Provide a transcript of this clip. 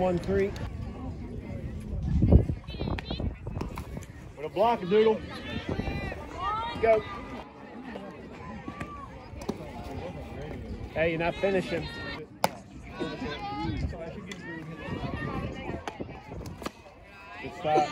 One, three. With a block, Doodle. Go. Hey, you're not finishing. Good stop.